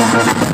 Gracias.